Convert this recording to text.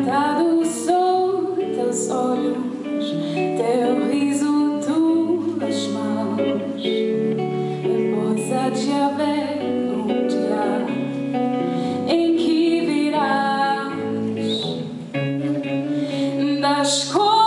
encantado sol teus olhos, teu riso, tuas mãos, a força de haver um dia em que virás das coisas.